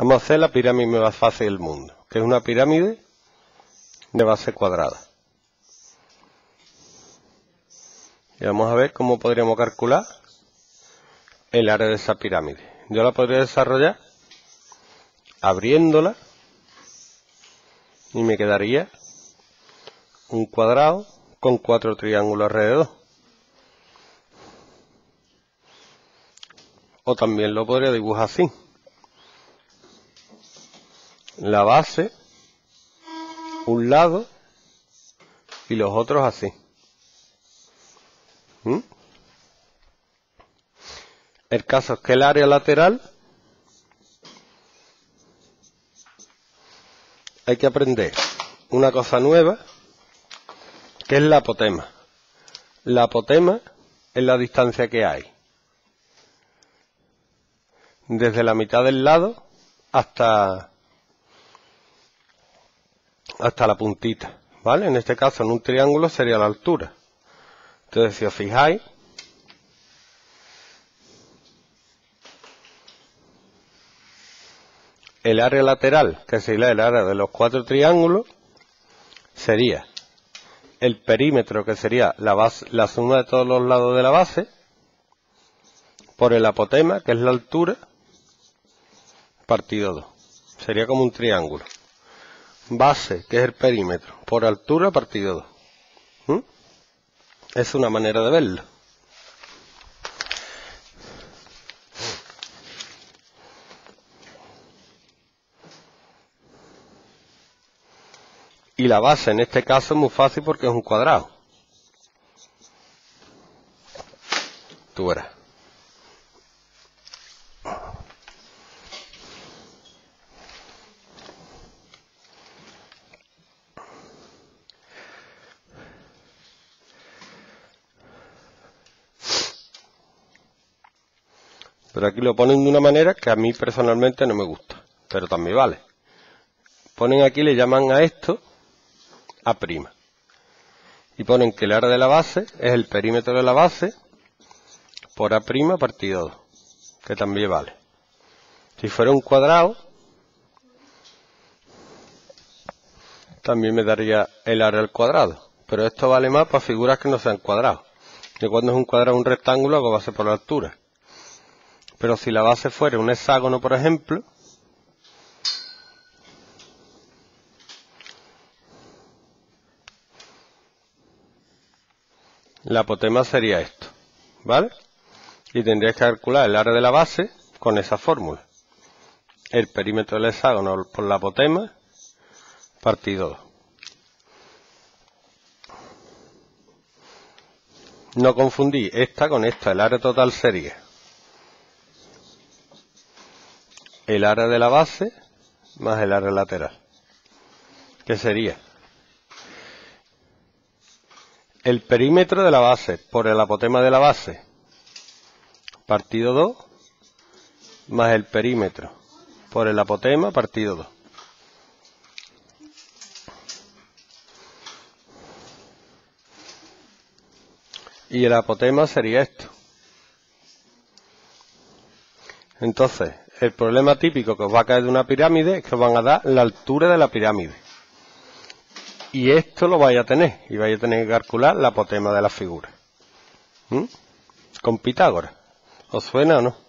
Vamos a hacer la pirámide más fácil del mundo, que es una pirámide de base cuadrada. Y vamos a ver cómo podríamos calcular el área de esa pirámide. Yo la podría desarrollar abriéndola y me quedaría un cuadrado con cuatro triángulos alrededor. O también lo podría dibujar así. La base, un lado y los otros así. ¿Mm? El caso es que el área lateral hay que aprender una cosa nueva que es la apotema. La apotema es la distancia que hay desde la mitad del lado hasta hasta la puntita, ¿vale? En este caso en un triángulo sería la altura. Entonces si os fijáis, el área lateral, que sería el área de los cuatro triángulos, sería el perímetro, que sería la, base, la suma de todos los lados de la base, por el apotema, que es la altura, partido 2. Sería como un triángulo. Base, que es el perímetro, por altura, partido 2. ¿Mm? Es una manera de verlo. Y la base en este caso es muy fácil porque es un cuadrado. Tú verás. Pero aquí lo ponen de una manera que a mí personalmente no me gusta. Pero también vale. Ponen aquí, le llaman a esto a'. Y ponen que el área de la base es el perímetro de la base por A' partido 2, que también vale. Si fuera un cuadrado, también me daría el área al cuadrado. Pero esto vale más para figuras que no sean cuadrados. Y cuando es un cuadrado un rectángulo, hago base por la altura. Pero si la base fuera un hexágono, por ejemplo, la apotema sería esto, ¿vale? Y tendrías que calcular el área de la base con esa fórmula. El perímetro del hexágono por la apotema partido 2. No confundí esta con esta, el área total sería el área de la base más el área lateral, que sería el perímetro de la base por el apotema de la base partido 2 más el perímetro por el apotema partido 2. Y el apotema sería esto. Entonces, el problema típico que os va a caer de una pirámide es que os van a dar la altura de la pirámide. Y esto lo vais a tener, y vais a tener que calcular la apotema de la figura. ¿Mm? Con Pitágoras. ¿Os suena o no?